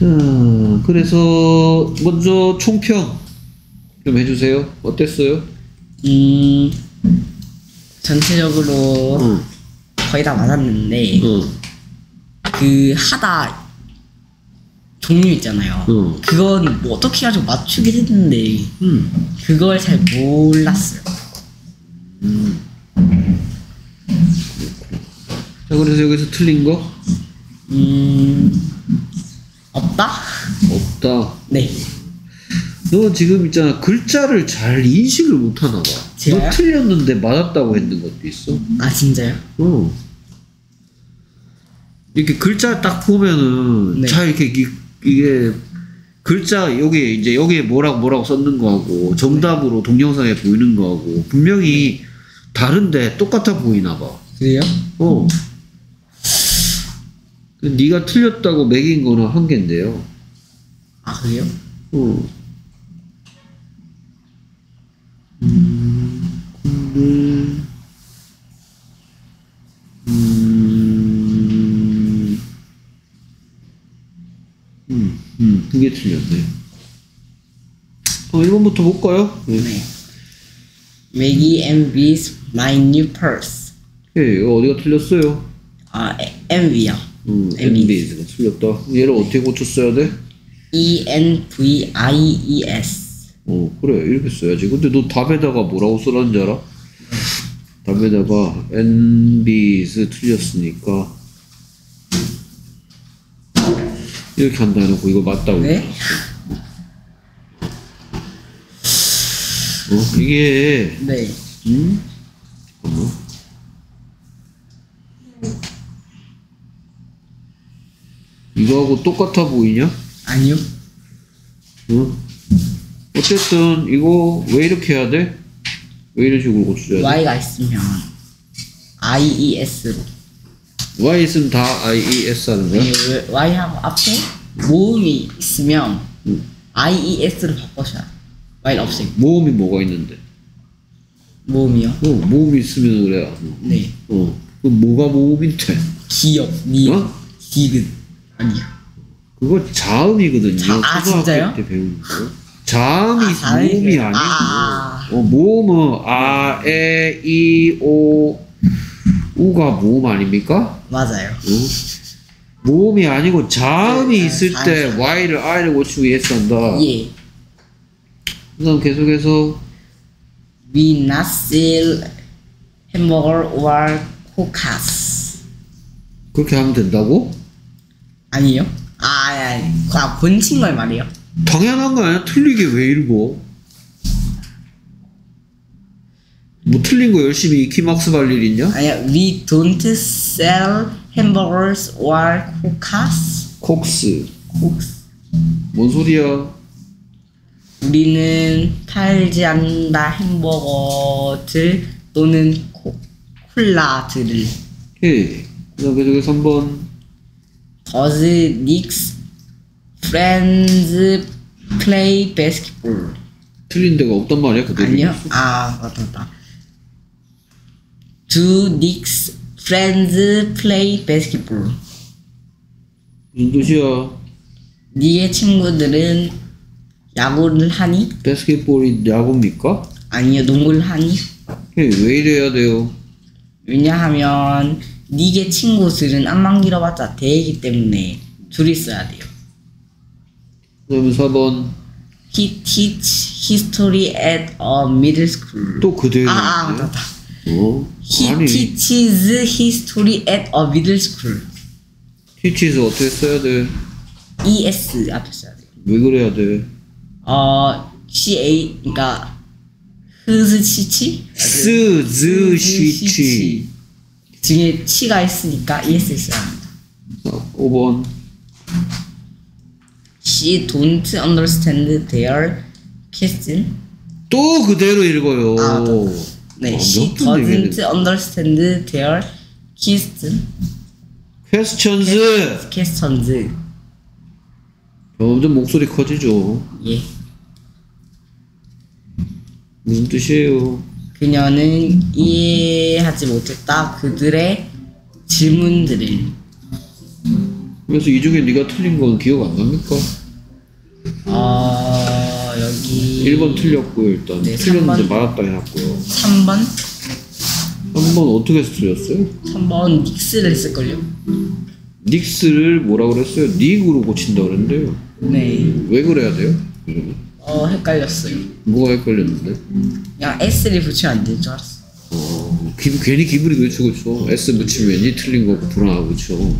자, 그래서 먼저 총평 좀 해주세요. 어땠어요? 음 전체적으로 응. 거의 다 맞았는데 응. 그 하다 종류 있잖아요. 응. 그건 뭐 어떻게 해가지고 맞추긴 했는데 음. 그걸 잘 몰랐어요. 자, 그래서 여기서 틀린 거 음 없다? 없다. 네. 너 지금 있잖아 글자를 잘 인식을 못하나 봐. 제가요? 너 틀렸는데 맞았다고 했는 것도 있어. 아 진짜요? 어. 이렇게 글자 딱 보면은 네. 잘 이렇게 이, 이게 글자 여기 이제 여기에 뭐라고 뭐라고 썼는 거하고 정답으로 동영상에 보이는 거하고 분명히 다른데 똑같아 보이나 봐. 그래요? 어. 그 네가 틀렸다고 매긴 거는 한 개인데요. 아 그래요? 어. 음, 근데, 음, 음, 음, 그게 틀렸네. 어, 1번부터 볼까요? 네. 네. Maggie envies my new purse. 예, 어디가 틀렸어요? 아 envy요. 음, envies. envies가 틀렸다. 얘를 어떻게 고쳤어야 돼? E N V I E S. 어, 그래. 이렇게 써야지. 근데 너 답에다가 뭐라고 써라는 줄 알아? 답에다가 envies 틀렸으니까 이렇게 한다 해놓고 이거 맞다고. 네? 어, 이게, 네. 음? 이거하고 똑같아 보이냐? 아니요. 어? 어쨌든 이거 왜 이렇게 해야 돼? 왜 이런 식으로 고쳐줘야 돼? Y가 있으면 I E S로. Y 있으면 다 I, E, S 하는 거야? Y하고 앞에 모음이 있으면 음. I E S로 바꿔셔야 돼. Y를 없애고. 모음이 뭐가 있는데? 모음이요? 어, 모음이 있으면 그래야. 어. 네. 어. 그럼 뭐가 모음인데? 기역, 니역, 어? 디귿. 아니요. 그거 자음이거든요. 자- 아, 진짜요? 때 배우는 거. 자음이 아, 모음이? 아니고. 아. 어, 모음은 아, 에, 이, 오, 우가 모음 아닙니까? 맞아요. 어? 모음이 아니고 자음이 네, 있을 자음, 때 자음. Y를 I를 고치고 yes 한다. 예. 그다음 계속해서 We not sell hamburger or cookhouse. 그렇게 하면 된다고? 아니요? 아, 아니. 아, 본친 걸 말이에요. 당연한 거 아니야? 틀리게 왜 읽어? 뭐 틀린 거 열심히 익히 학습할 일 있냐? 아니요. We don't sell hamburgers or cookhouse. 콕스 cooks. 뭔 소리야? 우리는 팔지 않는다 햄버거들 또는 코, 콜라들을. 해. 그다음 계속해서 3번 Does Nick's friends play basketball? 틀린 데가 없단 말이야 그대로. 아니요. 아 맞다 맞다. Do Nick's friends play basketball? 무슨 뜻이야? 니의 친구들은 야구를 하니? 바스켓볼이 야구입니까? 아니요 농구를 하니? 해. 왜 이래야 돼요? 왜냐하면 니의 친구들은 안만 길어봤자 대이기 때문에 둘이 써야 돼요. 그다음에 4번 He teach history at a middle school. 또 그대로. 아, 아. 맞다. 어? He 아니 teaches history at a middle school. 티치에서 어떻게 써야 돼? ES 앞에 써야 돼요. 왜 그래야 돼? 어, CA, 그니까, 흐즈치치? 스, 즈, 시치. 등에 치가 있으니까 ES 써야 합니다. 5번 She don't understand their question. 또 그대로 읽어요. 아, 맞다. 네, 어, she doesn't 돼? understand their question. questions. questions. 점점 목소리 커지죠. 예. 무슨 뜻이에요? 그녀는 이해하지 못했다. 그들의 질문들을. 그래서 이 중에 네가 틀린 건 기억 안 납니까? 어 여기 1번 틀렸고요 일단 네, 틀렸는데 번. 맞았다 해놨고요 3번 3번 어떻게 해서 틀렸어요? 3번 닉스를 쓸걸요 닉스를 뭐라 그랬어요? 닉으로 고친다 그랬는데요 네 왜 그래야 돼요? 그러면? 어 헷갈렸어요 뭐가 헷갈렸는데? 그냥 S를 붙이면 안될줄 알았어 어, 기, 괜히 기분이 그렇죠 그렇죠 S 붙이면 왠지 틀린 거고 불안하고 그렇죠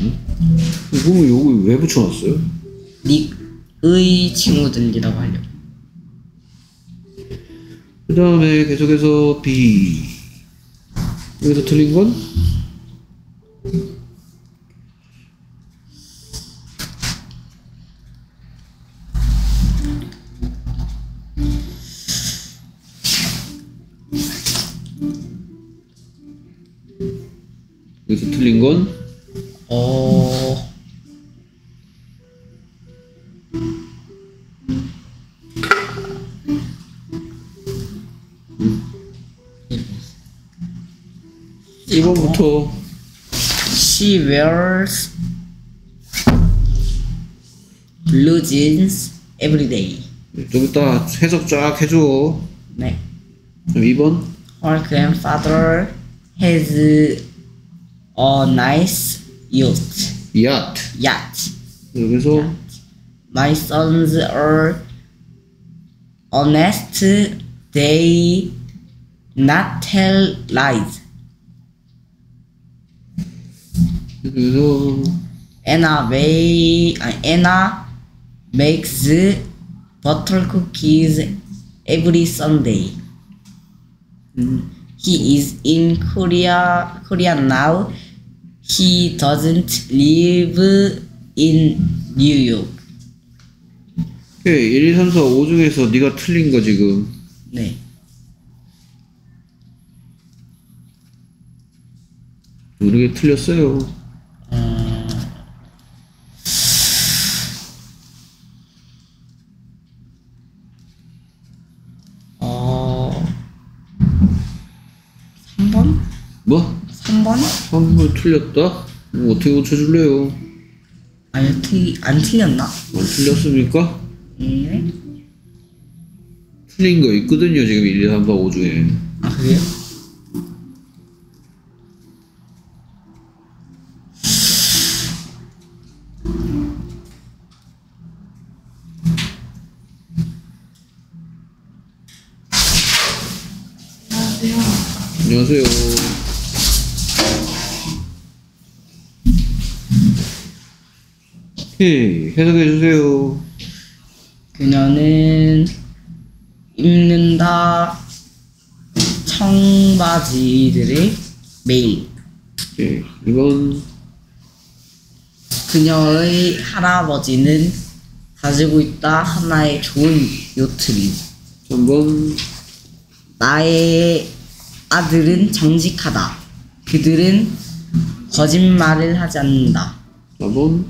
응? 그러면 요거 왜 붙여놨어요? 닉의 친구들이라고 하려고 그 다음에 계속해서 B 여기서 틀린 건? 여기서 틀린 건? 어... 일번부터 She wears blue jeans every day. 좀 이따 해석 쫙 해줘 네. 그럼 2번 Her grandfather has a nice yacht. yacht Yacht. 여기서 My sons are honest. They not tell lies. 여기서 Anna may uh, Anna makes butter cookies every Sunday. He is in Korea Korea now. He doesn't live in New York. 오케이 1, 2, 3, 4, 5 중에서 네가 틀린 거 지금 네. 개 틀렸어요 3번? 3번 틀렸다? 뭐 어떻게 고쳐줄래요? 아니 틀, 안 틀렸나? 안 틀렸습니까? 네. 틀린 거 있거든요 지금 1, 2, 3, 4, 5 중에 아 그래요? 오케이 해석해 주세요? 그녀는 입는다. 청바지들을 매일 오케이 이번 그녀의 할아버지는 가지고 있다 하나의 좋은 요트를 3번 나의 아들은 정직하다. 그들은 거짓말을 하지 않는다. 4번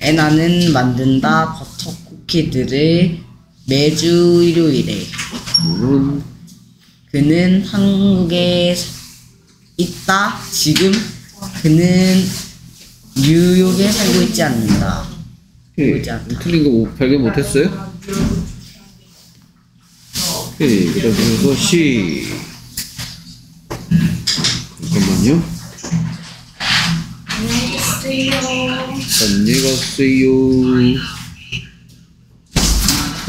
애나는 만든다 버터 쿠키들을 매주 일요일에 5번 그는 한국에 있다. 지금 그는 뉴욕에 살고 있지 않는다. 오케이 않다. 틀린 거 못- 발견 못했어요? 오케이 그 다음에 C 잠깐만요 안녕히 가세요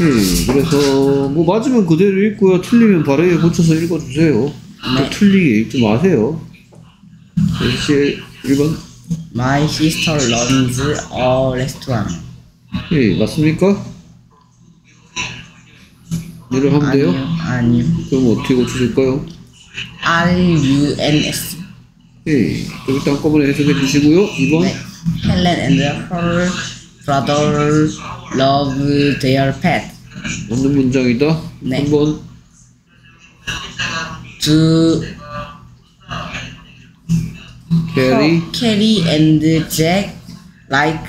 음, 그래서 뭐 맞으면 그대로 읽고요 틀리면 바로 고쳐서 읽어주세요 네. 틀리게 읽지 마세요 C 1번 My sister runs a restaurant. 예, 맞습니까? 얘를 하면 돼요? 아니요. 그럼 어떻게 고쳐줄까요? R U N S. 예, 좀 이따 한꺼번에 해석해 주시고요. 2번 네. Helen and her brother love their pet. 맞는 문장이다. 네. 3번 Do 캐리 Carrie and Jack like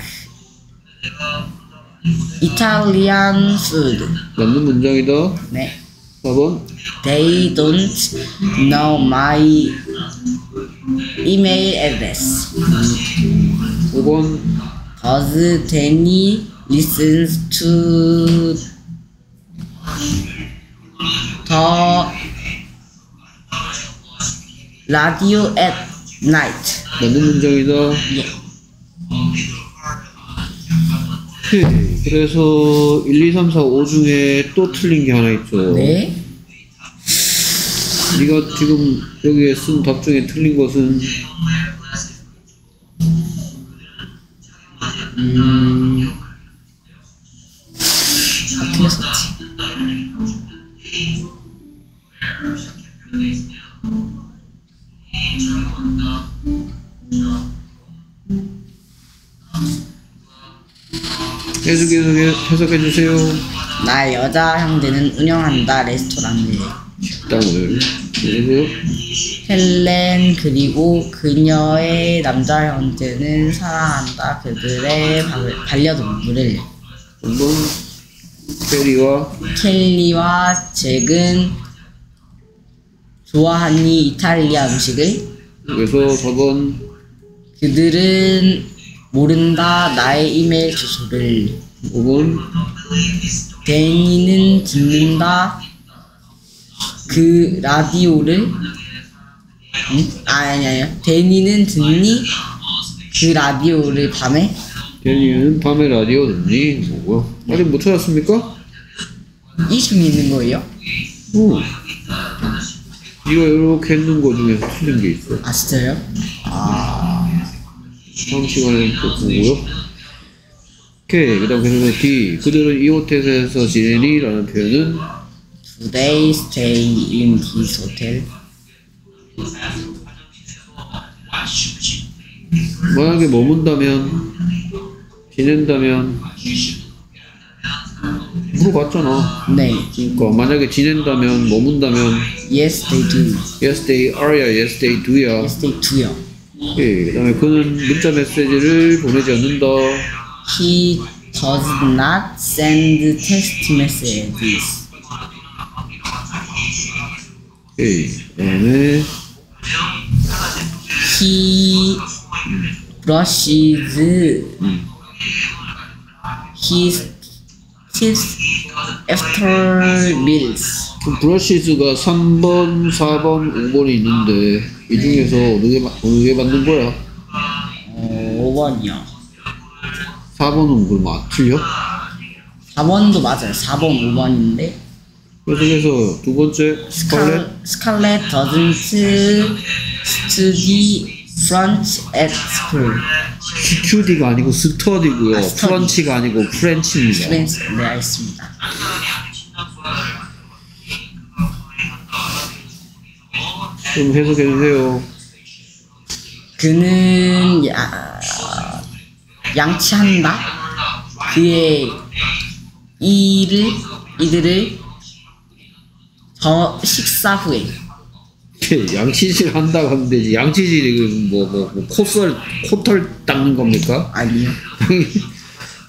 Italian food. 맞는 문장이다. 네. 4번 They don't know my email address. 5번 5번 Does Danny listens to the radio at night? 맞는 문장이다. 예. 오케이. 그래서 1, 2, 3, 4, 5 중에 또 틀린 게 하나 있죠. 네. 네가 지금 여기에 쓴 답 중에 틀린 것은 음. 아, 틀렸었지. 계속 계속 해석해 주세요. 나의 여자 형제는 운영한다 레스토랑을. 식당을 그리고 헬렌 그리고 그녀의 남자 형제는 사랑한다. 그들의 바- 반려동물을. 한번 페리와 켈리와 잭은 좋아하니 이탈리아 음식을? 그래서 4번 그들은 모른다. 나의 이메일 주소를. 5번 데니는 듣는다. 그 라디오를 응? 아, 아니 아니 데니는 듣니 그 라디오를 밤에 데니는 밤에 라디오 듣니? 뭐고요? 아직 못 찾았습니까? 이 중에 있는 거예요? 응. 이거 이렇게 했는 거 중에서 틀린 게 있어. 아 진짜요? 다음 시간에 또 보고요. 오케이. 그 다음 계속해서 D. 그들은 이 호텔에서 지내니? 라는 표현은 Today stay in this hotel 만약에 머문다면 지낸다면 물어봤잖아. 네 그러니까 만약에 지낸다면 머문다면 Yes they do yes they are야 yes they do야. Yes they do요 오케이. 그 다음에 그는 문자 메시지를 보내지 않는다. He does not send text messages. 오케이. 그 다음에 He brushes his teeth after meals. 브러시즈가 3번, 4번, 5번이 있는데 이 중에서 어느 게, 마- 어느 게 맞는 거야? 어, 5번이요. 4번은 그럼 안 틀려? 4번도 맞아요. 4번, 5번인데. 계속해서 두 번째 스칼렛 Scarlett doesn't study French at school. 스튜디가 아니고 study고요 아, 스터디. 프런치가 아니고 French입니다 French, 네, 알겠습니다. 좀 해석해 주세요 그는 야, 양치한다. 그의 이를 이들을 저 식사 후에 양치질 한다고 하면 되지 양치질이 뭐 뭐 뭐, 콧살 코털 닦는 겁니까? 아니요.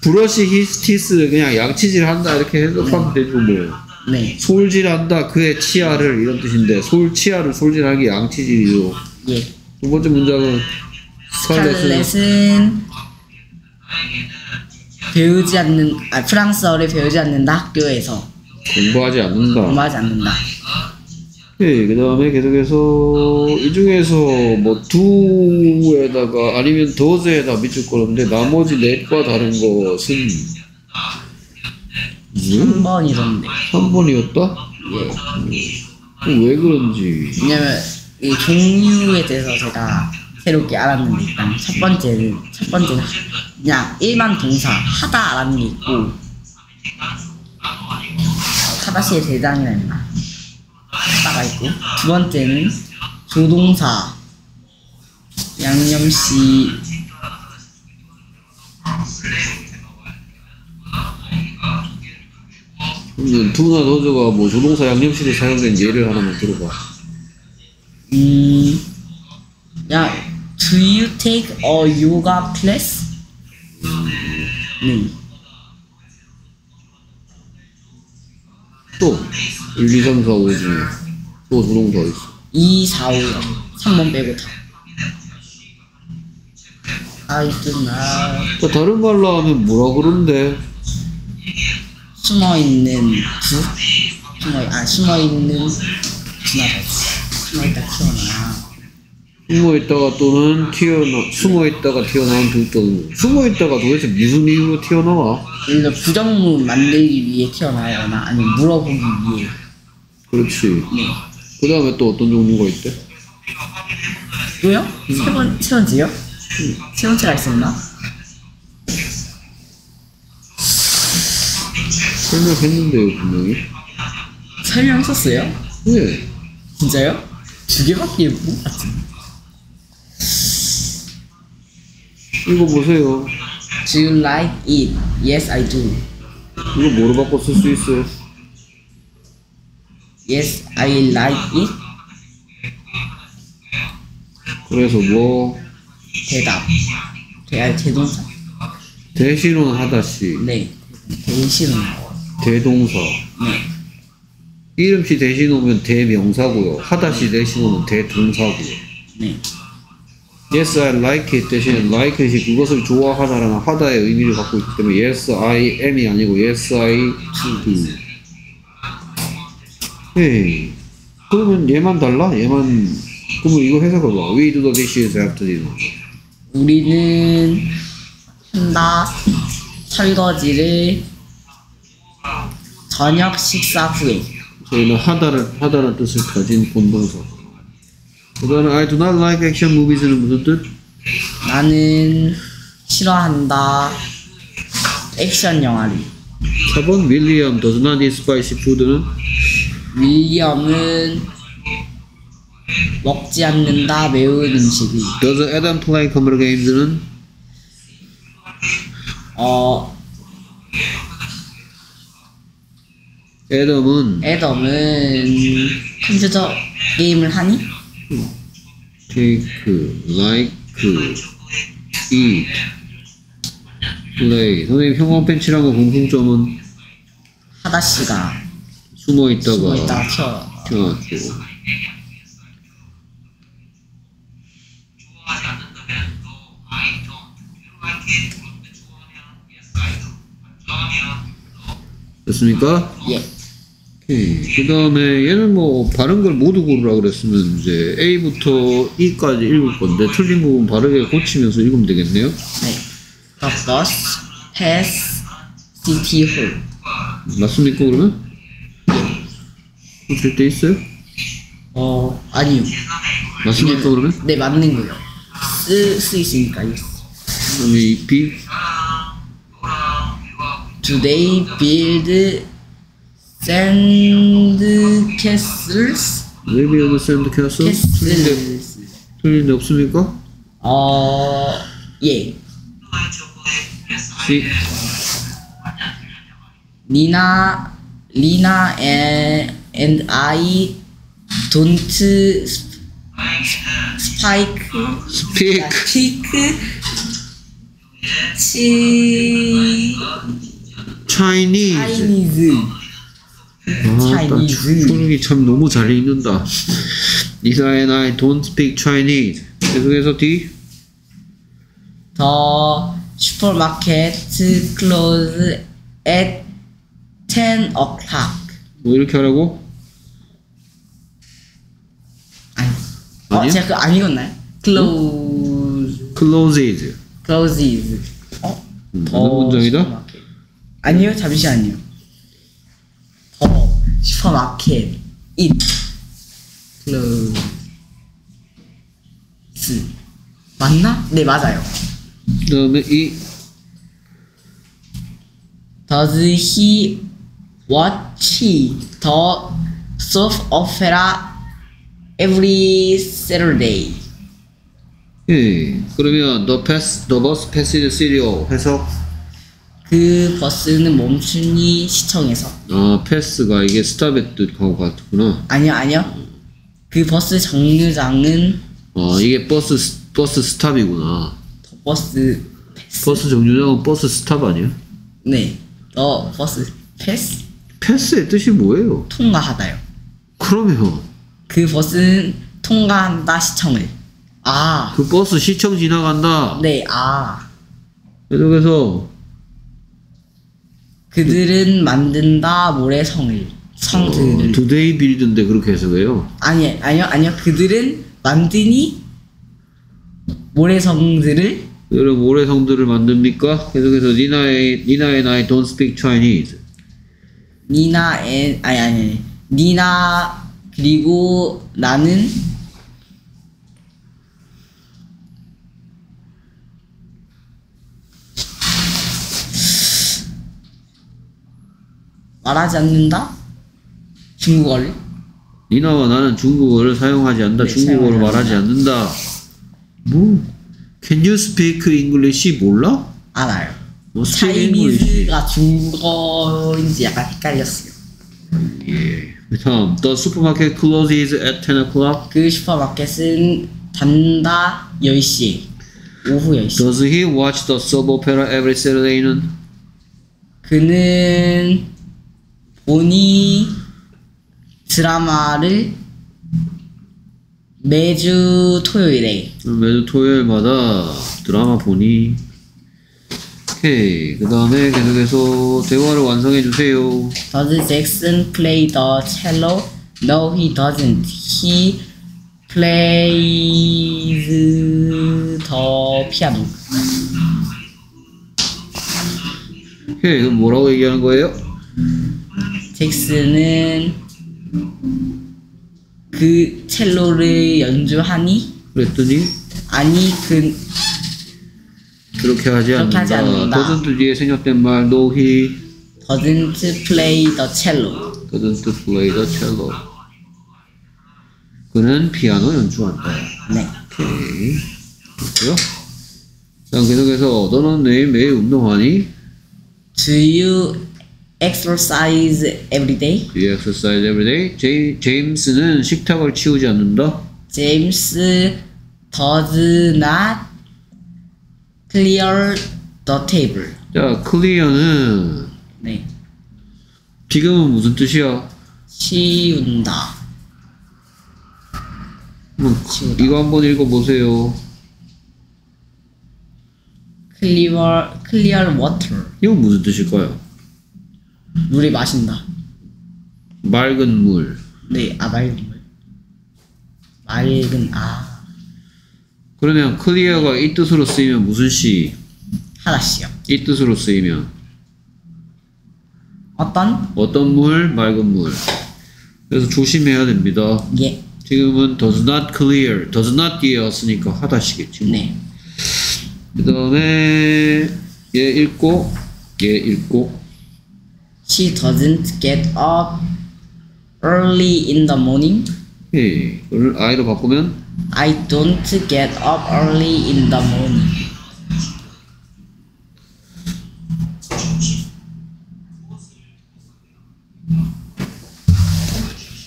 브러시 히스티스 그냥 양치질 한다 이렇게 해석하면 되죠 뭐 네, 솔질한다 그의 치아를 이런 뜻인데 솔 치아를 솔질하는 게 양치질이죠 예. 두 번째 문장은 스칼렛은 배우지 않는 아 프랑스어를 배우지 않는다 학교에서 공부하지 않는다 공부하지 않는다. 네, 그 다음에 계속해서 이 중에서 뭐 두에다가 아니면 더즈에다 밑줄 거는데 나머지 넷과 다른 것은 음? 3번이던데. 3번이었다? 예. 왜 그런지 왜냐면 이 종류에 대해서 제가 새롭게 알았는데 일단 첫 번째는 첫 번째는 그냥 일반 동사 하다 알았는 게 있고 타다시의 대장이라 했나 하 다가 있고 두 번째는 조동사 양념시 그러면 두나 더즈가 뭐 조동사 양념실에 사용된 예를 하나만 들어봐 음, 야, do you take a yoga class? 네. 또 1, 2, 3, 4, 5 중에 또 조동사 있어 2, 4, 5요. 3번 빼고 다. Do not 또 다른 말로 하면 뭐라 그러는데? 숨어 있는 부 숨어 아 숨어 있는 분하다 숨어 있다 튀어나와 숨어 있다가 또는 튀어나 숨어 있다가 튀어나온 두 또는 숨어 있다가 도대체 무슨 이유로 튀어나와? 예를 들어 부정문 만들기 위해 튀어나오거나 아니면 물어보기 위해 그렇지. 네 그 다음에 또 어떤 종류가 있대? 또요? 세 번, 세 번째요? 세 번째가 있었나? 설명했는데요 분명히. 설명했었어요? 네. 진짜요? 두 개밖에 못 봤지 읽어보세요. Do you like it? Yes, I do. 이거 뭐로 바꿔 쓸 수 있어요? Yes, I like it. 그래서 뭐 대답. 대, 대동사. 대신은 하다시 네. 대신은 대동사 네. 이름시 대신 오면 대명사고요. 하다시 대신 오면 대동사고요. 네. Yes, I like it 대신 like it이 그것을 좋아하다라는 하다의 의미를 갖고 있기 때문에 Yes, I am이 아니고 Yes, I do. 헤이. 그러면 얘만 달라? 얘만 그러면 이거 해석해봐. We do the dishes after dinner. 우리는 한다. 설거지를 저녁 식사 후에. 저희는 하다를 하다는 뜻을 가진 본동사. 그다음에 I do not like action movies는 무슨 뜻? 나는 싫어한다. 액션 영화를. 4번 윌리엄 does not eat spicy food는 윌리엄은 먹지 않는다 매운 음식을. does Adam play computer games는 어, 애덤은 애덤은 컴퓨터 게임을 하니? take, like, eat, play. 선생님 형광 펜치란 거 공통점은 하다씨가 숨어 있다가 숨어 있다가 튀어. 튀어나왔고 됐습니까? 예. 그 다음에 얘는 뭐 바른 걸 모두 고르라 그랬으면 이제 A부터 E까지 읽을 건데 틀린 부분 바르게 고치면서 읽으면 되겠네요. 네. The bus pass city hall. 맞습니까 그러면? 고칠 때 있어요? 어, 아니요. 맞습니까 그러면? 네, 맞는 거요. 쓰, 쓰 있으니까. yes. Do they build sand castles? maybe understand castle? 틀린데. 틀린데 없습니까? 어, 예. C Lina, Lina and, and I don't sp- spike, speak speak, chi, Chinese Chinese. 아, 나 Chinese. 초록이 참 너무 잘 읽는다. Lisa and I don't speak Chinese. 계속해서 D. The supermarket close at 10 o'clock. 뭐 이렇게 하라고? 아니. 어, 아니요? 제가 그 안 읽었나요? Close, Closed. closes. 어? 음, 더 문장이다? 슈퍼마켓. 아니요, 잠시만요. 더 슈퍼마켓 it close 맞나? 네 맞아요. 그다음에 이 Does he watch the soap opera every Saturday? 예. 그러면 the pass the bus passes serial 해석. 그 버스는 멈추니 시청에서 아 pass가 이게 stop의 뜻하고 같구나. 아니요 아니요 그 버스 정류장은 아 이게 bus s- bus stop이구나. The bus 버스 정류장은 bus stop 아니야? 네 the bus pass pass의 뜻이 뭐예요? 통과하다요 그러면 그 버스는 통과한다 시청을 아, 그 버스 시청 지나간다. 네, 아. 계속해서 그들은 만든다 모래성을 성들을 어, Do they build인데 그렇게 해석해요. 아니 아니요 아니요 그들은 만드니 모래성들을 그들은 모래성들을 만듭니까? 계속해서 니나의 니나의 나이 don't speak Chinese. Nina and 아니 아니 아니. 니나 그리고 나는 말하지 않는다 중국어를 니나와 나는 중국어를 사용하지 않는다. 네, 중국어를 말하지 않는다. 뭐? Can you speak English? 몰라? 알아요. 뭐? 차이니즈가 중국어인지 약간 헷갈렸어요. 예. 다음, the supermarket closes at 10 o'clock. 그 슈퍼마켓은 닫는다 10시에 오후 10시 Does he watch the soap opera every Saturday는? 그는 본이 드라마를 매주 토요일에 매주 토요일마다 드라마 보니. 오케이. 그 다음에 계속해서 대화를 완성해 주세요. Does Jackson play the cello? No, he doesn't. He plays the piano. 오케이. 그럼 뭐라고 얘기하는 거예요? 잭슨은 그 첼로를 연주하니? 그랬더니 아니 그 그렇게 하지 그렇게 않는다. 하지 않는다. doesn't 뒤에 생략된 말 no he doesn't play the cello. doesn't play the cello. 그는 피아노 연주한다. 네. 오케이. 됐고요. 다음 계속해서 너는 내일 매일 운동하니? Do you exercise every day? Do you exercise every day? 제이, 제임스는 식탁을 치우지 않는다. James does not clear the table. 자, clear는 네. 지금은 무슨 뜻이야? 치운다. 음, 치우다. 이거 한번 읽어보세요. clear clear water. 이건 무슨 뜻일까요? 물이 마신다. 맑은 물. 네, 아 맑은 물. 맑은 아 그러면 clear가 이 뜻으로 쓰이면 무슨 시? 하나씩요. 이 뜻으로 쓰이면 어떤? 어떤 물? 맑은 물. 그래서 조심해야 됩니다. 예. 지금은 does not clear, does not 뒤에왔으니까 하다시겠지. 뭐. 네. 그 다음에 얘 읽고 얘 읽고 She doesn't get up early in the morning. 예, 이걸 I로 바꾸면 I don't get up early in the morning.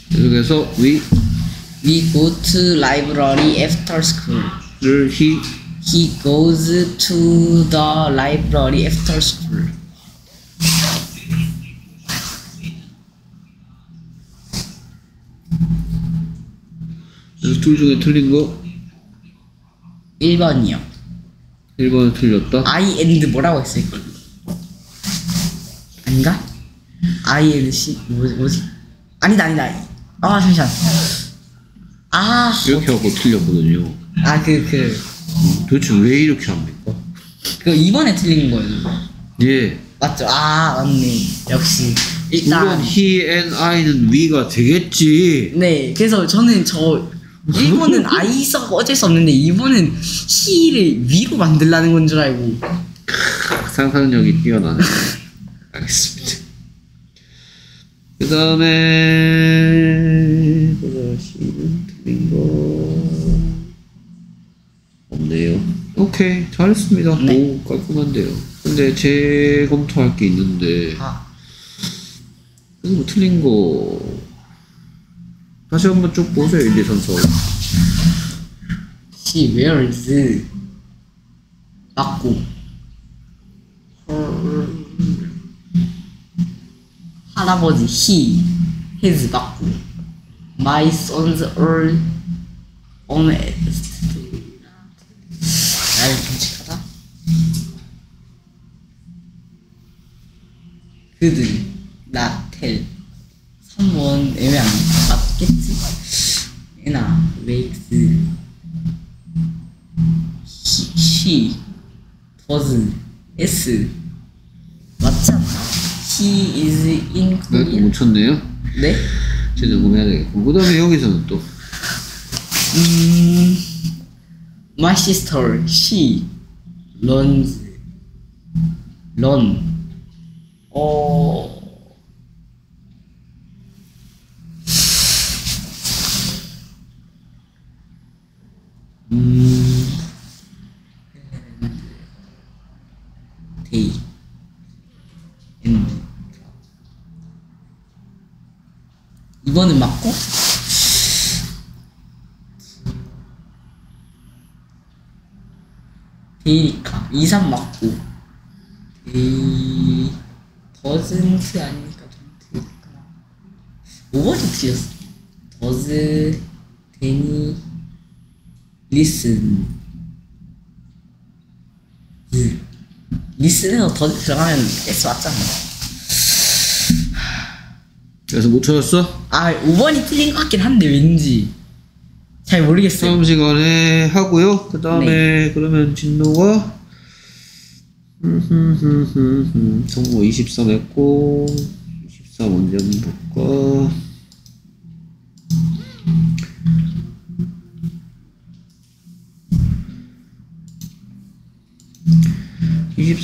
계속해서 we We go to library after school. 를 he He goes to the library after school. 그래서 둘 중에 틀린 거 1번이요. 1번은 틀렸다. I and 뭐라고 했을 걸. 아닌가? I and C 뭐, 뭐지? 아니다 아니다. 아 잠시만. 아, 이렇게 하고 틀렸거든요. 아 그 그. 도대체 왜 이렇게 합니까? 그 2번에 틀린 거예요. 예. 맞죠? 아 맞네. 역시 이건 일단 he and I는 we가 되겠지. 네. 그래서 저는 저 1번은 I 써고 어쩔 수 없는데 2번은 he를 위로 만들라는 건 줄 알고 상상력이 뛰어나네. 알겠습니다. 그 다음에 또다시는 틀린 거 없네요. 오케이 잘했습니다. 네. 오 깔끔한데요. 근데 재검토할 게 있는데 아 이거 뭐 틀린 거 다시 한번 쭉 보세요 1, 2, 3, 4 she wears 맞고 할아버지 he his 맞고 my sons are honest 나를 정직하다. 그들 나 텔 3번 애매한 맞겠지? 에나 웨이크스 시, 시 더즈 S 맞지 않나? He is in 네, Korea 못 쳤네요. 네? 재점검해야 되겠고. 그 다음에 여기서는 또. 음, my sister, she runs, run. 어, 음, they, and. 이번은 맞고? They니까 2, 3 맞고 they doesn't 아니니까 don't니까 5번이 틀렸어 does Danny listen 음. listen에서 does 들어가면 S 맞잖아 그래서 못 찾았어? 아 5번이 틀린 것 같긴 한데 왠지 잘 모르겠어요 다음 시간에 하고요. 그 다음에 네. 그러면 진도가 성공 23 했고 24 먼저 한번 볼까?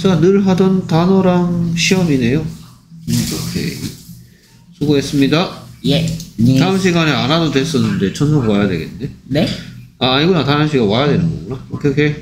(24) 늘 하던 단어랑 시험이네요. 오케이. 수고했습니다. 예 네. 다음 시간에 안 와도 됐었는데 천성 와야 되겠네. 네? 아, 아니구나. 다른 시간 와야 되는 거구나. 오케이, 오케이.